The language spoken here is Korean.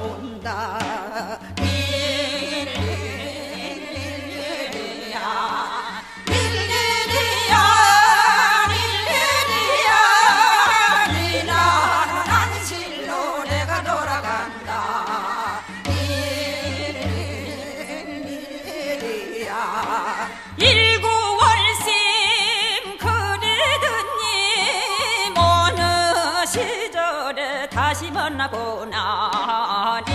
온다 릴리야 릴리야 릴리야 리라 난 실로 내가 돌아간다 릴리야 릴리야 다시 만나고 나니